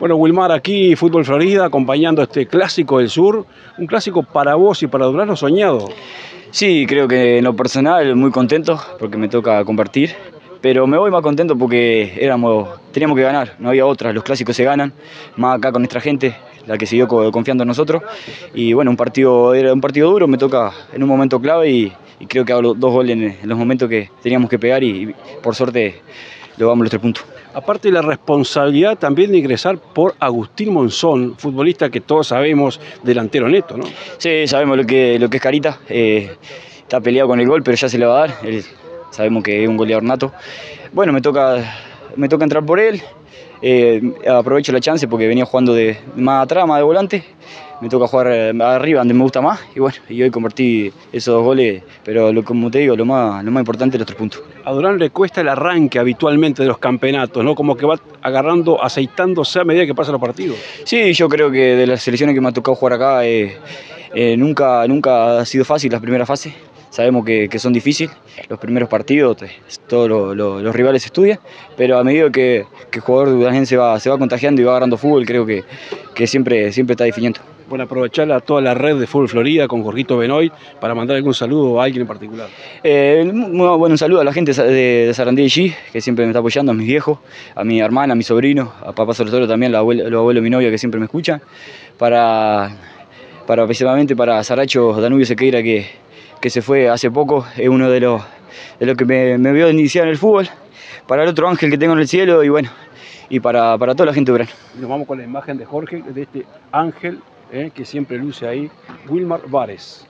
Bueno, Wilmar, aquí Fútbol Florida, acompañando este clásico del sur, un clásico para vos y para Durano soñado. Sí, creo que en lo personal muy contento porque me toca compartir, pero me voy más contento porque éramos, teníamos que ganar, no había otra, los clásicos se ganan, más acá con nuestra gente, la que siguió confiando en nosotros, y bueno, un partido, era un partido duro, me toca en un momento clave y, creo que hago dos goles en, los momentos que teníamos que pegar y, y por suerte logramos los tres puntos. Aparte de la responsabilidad también de ingresar por Agustín Monzón, futbolista que todos sabemos, delantero neto, ¿no? Sí, sabemos lo que, lo que es Carita. Eh, está peleado con el gol, pero ya se le va a dar. sabemos que es un goleador nato. Bueno, me toca, me toca entrar por él. Eh, aprovecho la chance porque venía jugando de más atrás, más de volante me toca jugar eh, arriba donde me gusta más y bueno, y hoy convertí esos dos goles, pero lo, como te digo, lo más, lo más importante es los tres puntos. A Durán le cuesta el arranque habitualmente de los campeonatos, ¿no? Como que va agarrando, aceitándose a medida que pasan los partidos. Sí, yo creo que de las selecciones que me ha tocado jugar acá, eh, eh, nunca, nunca ha sido fácil la primera fase. Sabemos que, son difíciles, los primeros partidos, todos los rivales estudian, pero a medida que, que el jugador de se va, se va contagiando y va agarrando fútbol, creo que, que siempre, siempre está definiendo. Bueno, aprovechar a toda la red de Fútbol Florida con Jorgito Benoit para mandar algún saludo a alguien en particular. Eh, bueno, un saludo a la gente de, Sarandí y que siempre me está apoyando, a mis viejos, a mi hermana, a mi sobrino, a papá sobre todo también, los abuelos de mi novia que siempre me escuchan, para, para precisamente para Saracho Danubio Sequeira que, que se fue hace poco, es uno de los, de los que me, me vio iniciar en el fútbol, para el otro ángel que tengo en el cielo y bueno, y para, para toda la gente de. Nos vamos con la imagen de Jorge, de este ángel ¿eh? que siempre luce ahí, Wilmar Vares.